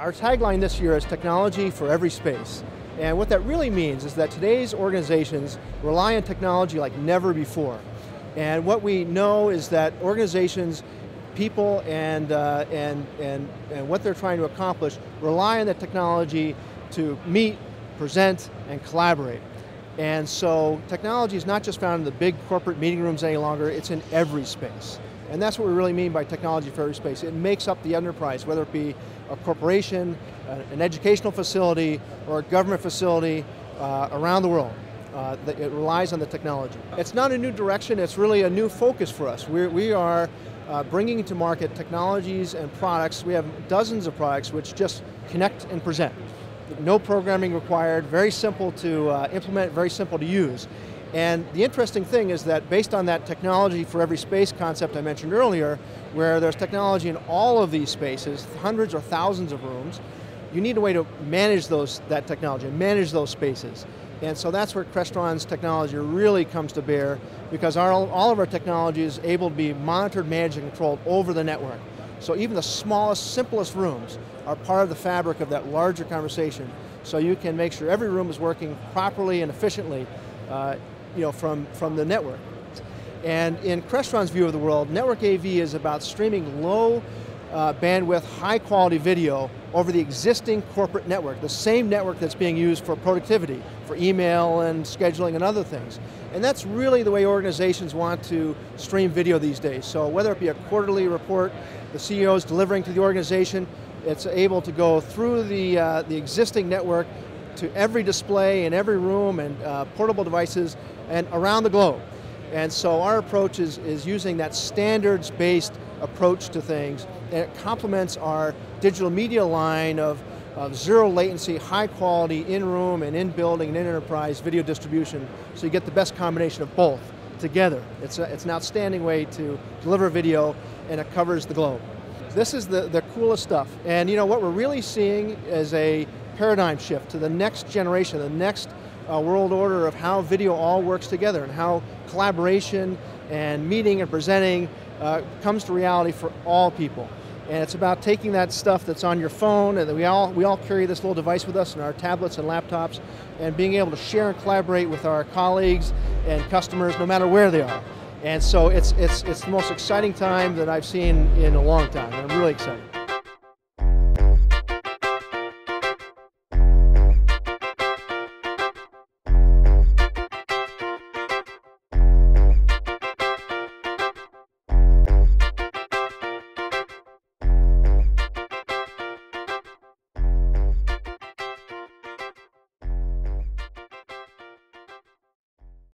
Our tagline this year is technology for every space. And what that really means is that today's organizations rely on technology like never before. And what we know is that organizations, people, and, uh, and, and, and what they're trying to accomplish rely on the technology to meet, present, and collaborate. And so technology is not just found in the big corporate meeting rooms any longer, it's in every space. And that's what we really mean by technology for every space. It makes up the enterprise, whether it be a corporation, an educational facility, or a government facility uh, around the world. Uh, it relies on the technology. It's not a new direction, it's really a new focus for us. We're, we are uh, bringing to market technologies and products. We have dozens of products which just connect and present. No programming required, very simple to uh, implement, very simple to use. And the interesting thing is that based on that technology for every space concept I mentioned earlier, where there's technology in all of these spaces, hundreds or thousands of rooms, you need a way to manage those, that technology, manage those spaces. And so that's where Crestron's technology really comes to bear because our, all of our technology is able to be monitored, managed, and controlled over the network. So even the smallest, simplest rooms are part of the fabric of that larger conversation. So you can make sure every room is working properly and efficiently uh, you know, from, from the network. And in Crestron's view of the world, network AV is about streaming low uh, bandwidth, high quality video over the existing corporate network, the same network that's being used for productivity, for email and scheduling and other things. And that's really the way organizations want to stream video these days. So whether it be a quarterly report, the CEO is delivering to the organization, it's able to go through the, uh, the existing network to every display in every room and uh, portable devices and around the globe. And so our approach is, is using that standards-based approach to things, and it complements our digital media line of, of zero latency, high quality, in-room and in-building and in-enterprise video distribution, so you get the best combination of both together. It's, a, it's an outstanding way to deliver video, and it covers the globe. This is the, the coolest stuff, and you know what we're really seeing is a paradigm shift to the next generation, the next uh, world order of how video all works together and how collaboration and meeting and presenting uh, comes to reality for all people. And it's about taking that stuff that's on your phone, and we all, we all carry this little device with us in our tablets and laptops, and being able to share and collaborate with our colleagues and customers no matter where they are. And so it's, it's, it's the most exciting time that I've seen in a long time, and I'm really excited.